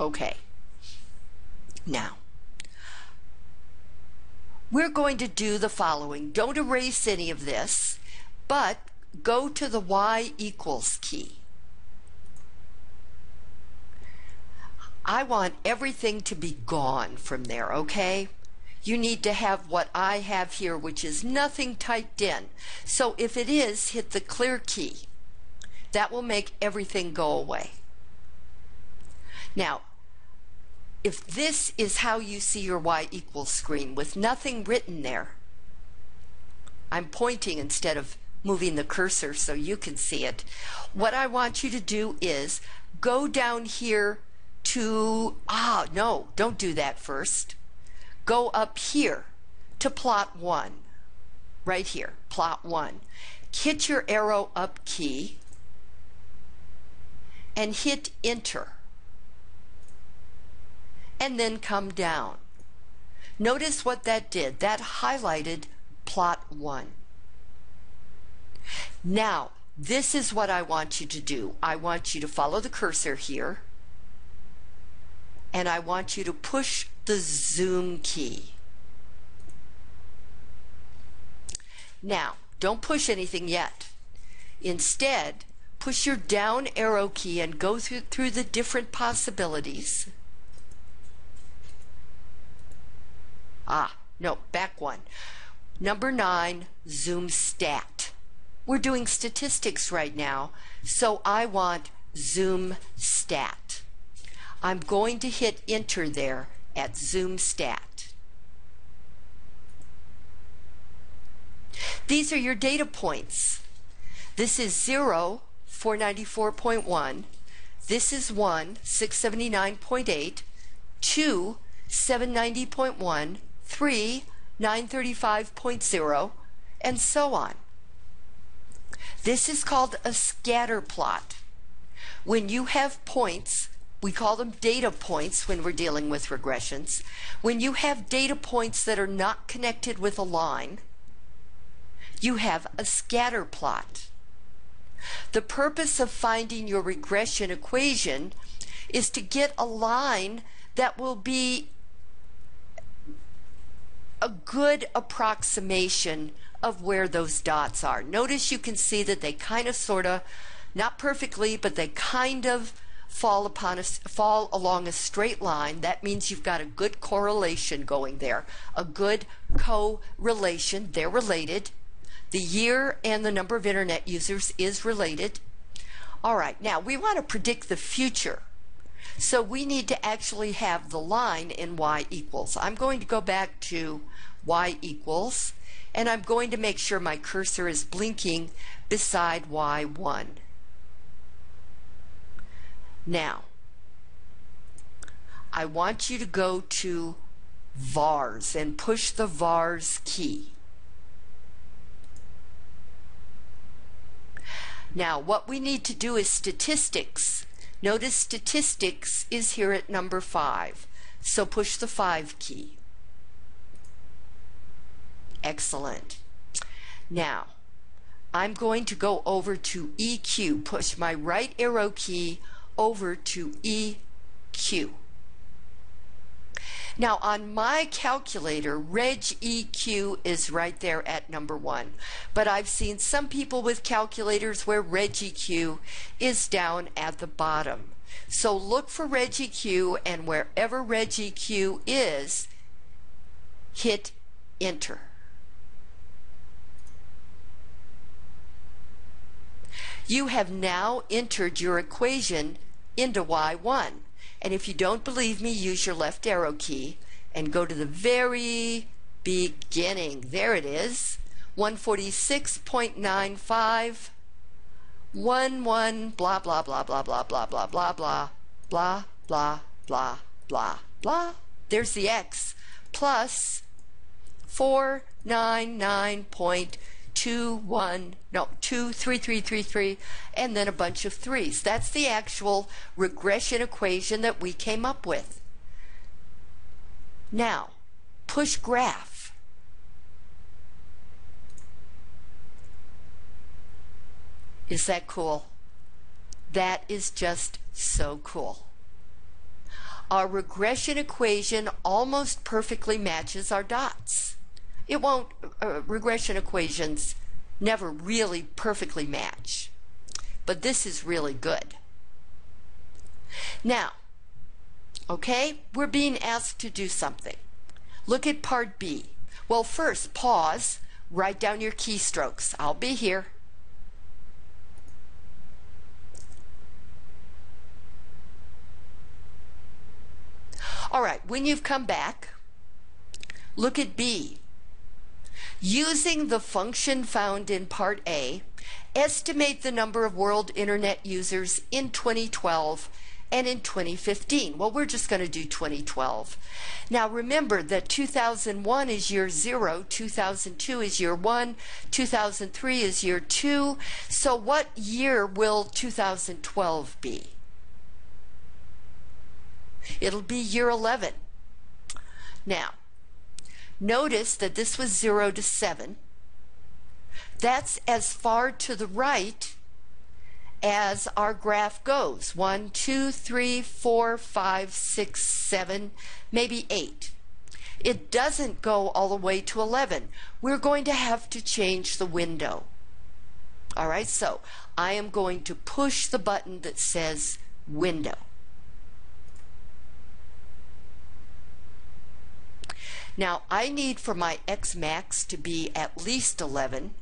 Okay. Now, we're going to do the following. Don't erase any of this, but go to the y equals key. I want everything to be gone from there, okay? You need to have what I have here, which is nothing typed in. So if it is, hit the clear key. That will make everything go away. Now, if this is how you see your y equals screen with nothing written there, I'm pointing instead of moving the cursor so you can see it. What I want you to do is go down here to, ah, no, don't do that first. Go up here to plot one, right here, plot one. Hit your arrow up key and hit enter and then come down. Notice what that did. That highlighted plot 1. Now, this is what I want you to do. I want you to follow the cursor here, and I want you to push the zoom key. Now, don't push anything yet. Instead, push your down arrow key and go through, through the different possibilities. Ah, no, back one. Number nine, zoom stat. We're doing statistics right now, so I want zoom stat. I'm going to hit enter there at zoom stat. These are your data points. This is 0, 494.1. This is 1, 679.8. 2, 790.1. 3, 935.0, and so on. This is called a scatter plot. When you have points, we call them data points when we're dealing with regressions. When you have data points that are not connected with a line, you have a scatter plot. The purpose of finding your regression equation is to get a line that will be a good approximation of where those dots are. Notice you can see that they kind of sort of, not perfectly, but they kind of fall upon a, fall along a straight line. That means you've got a good correlation going there, a good correlation. They're related. The year and the number of internet users is related. All right, now we want to predict the future. So we need to actually have the line in y equals. I'm going to go back to y equals, and I'm going to make sure my cursor is blinking beside y1. Now, I want you to go to vars and push the vars key. Now, what we need to do is statistics. Notice statistics is here at number 5. So push the 5 key. Excellent. Now, I'm going to go over to EQ, push my right arrow key over to EQ. Now on my calculator, Reg EQ is right there at number one. But I've seen some people with calculators where Reg EQ is down at the bottom. So look for Reg EQ and wherever Reg EQ is, hit enter. You have now entered your equation into y1. And if you don't believe me, use your left arrow key and go to the very beginning. There it is. 146.95 1 1 blah blah blah blah blah blah blah blah blah blah blah blah blah blah there's the x plus 499.2 two, one, no, two, three, three, three, three, and then a bunch of threes. That's the actual regression equation that we came up with. Now, push graph. Is that cool? That is just so cool. our regression equation almost perfectly matches our dots. It won't, uh, regression equations never really perfectly match, but this is really good. Now, okay, we're being asked to do something. Look at part B. Well, first, pause, write down your keystrokes. I'll be here. All right, when you've come back, look at B. Using the function found in Part A, estimate the number of world internet users in 2012 and in 2015. Well, we're just going to do 2012. Now remember that 2001 is year zero, 2002 is year one, 2003 is year two. So what year will 2012 be? It'll be year 11. Now, notice that this was 0 to 7. That's as far to the right as our graph goes. 1, 2, 3, 4, 5, 6, 7, maybe 8. It doesn't go all the way to 11. We're going to have to change the window. All right, so I am going to push the button that says window. Now I need for my X max to be at least 11.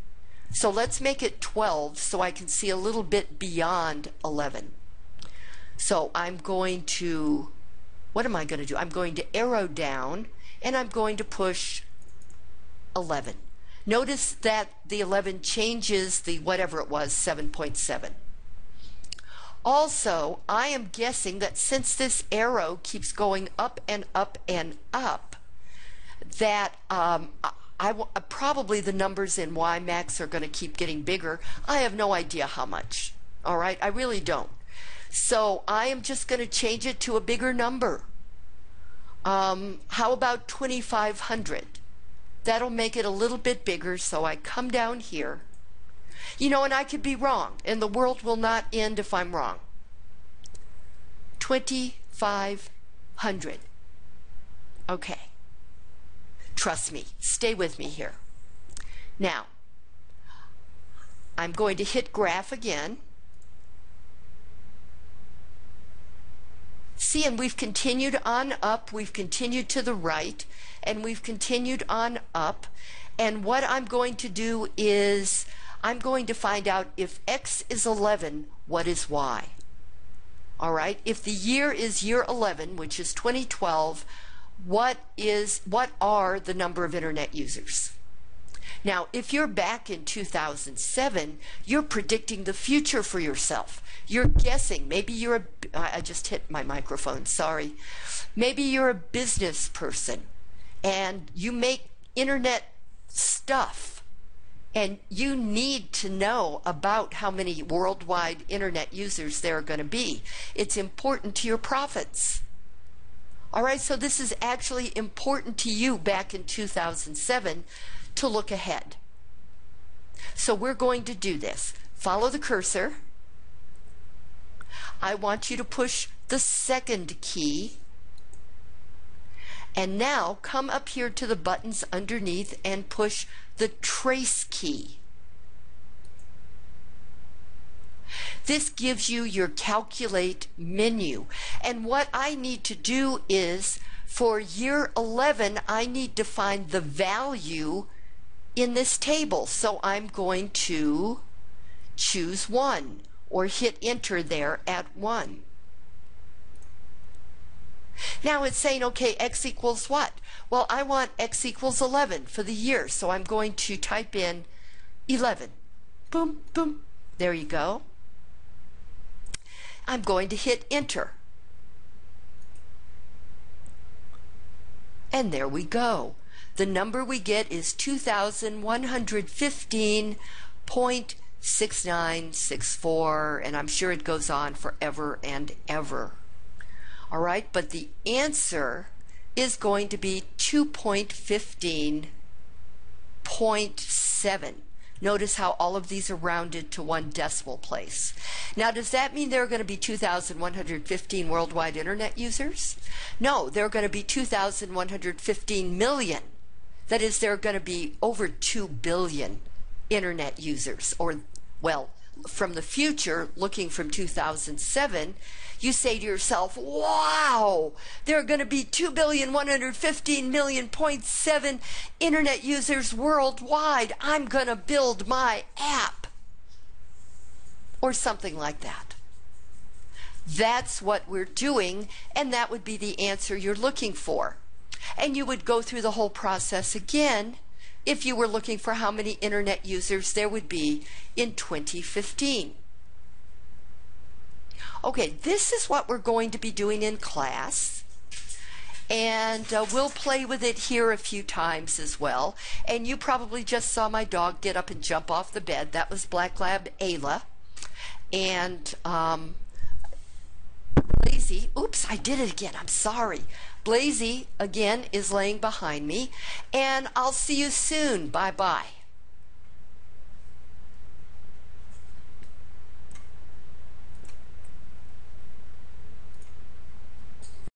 So let's make it 12 so I can see a little bit beyond 11. So I'm going to, what am I going to do? I'm going to arrow down and I'm going to push 11. Notice that the 11 changes the whatever it was, 7.7. Also, I am guessing that since this arrow keeps going up and up and up, that um, I, uh, probably the numbers in Y max are going to keep getting bigger. I have no idea how much. All right, I really don't. So I am just going to change it to a bigger number. Um, how about 2,500? That'll make it a little bit bigger. So I come down here. You know, and I could be wrong, and the world will not end if I'm wrong. 2,500. Okay. Trust me. Stay with me here. Now, I'm going to hit graph again. See, and we've continued on up, we've continued to the right, and we've continued on up. And what I'm going to do is I'm going to find out if X is 11, what is Y? All right, if the year is year 11, which is 2012, what is what are the number of internet users? Now if you're back in 2007 you're predicting the future for yourself. You're guessing. Maybe you're a i just hit my microphone sorry. Maybe you're a business person and you make internet stuff and you need to know about how many worldwide internet users there are going to be. It's important to your profits all right, so this is actually important to you back in 2007 to look ahead. So we're going to do this. Follow the cursor. I want you to push the second key. And now come up here to the buttons underneath and push the trace key. This gives you your calculate menu. And what I need to do is for year 11, I need to find the value in this table. So I'm going to choose 1 or hit enter there at 1. Now it's saying, okay, x equals what? Well, I want x equals 11 for the year, so I'm going to type in 11. Boom, boom. There you go. I'm going to hit enter. And there we go. The number we get is 2,115.6964, and I'm sure it goes on forever and ever. All right, but the answer is going to be 2.15.7. Notice how all of these are rounded to one decimal place. Now, does that mean there are going to be 2,115 worldwide internet users? No, there are going to be 2,115 million. That is, there are going to be over 2 billion internet users, or, well, from the future, looking from 2007, you say to yourself, wow, there are going to be 2,115,000,000.7 internet users worldwide. I'm going to build my app. Or something like that. That's what we're doing, and that would be the answer you're looking for. And you would go through the whole process again if you were looking for how many internet users there would be in 2015. Okay, this is what we're going to be doing in class. And uh, we'll play with it here a few times as well. And you probably just saw my dog get up and jump off the bed. That was Black Lab Ayla. And um, Blazy, oops, I did it again. I'm sorry. Blazy, again, is laying behind me. And I'll see you soon. Bye bye.